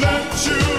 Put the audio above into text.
let you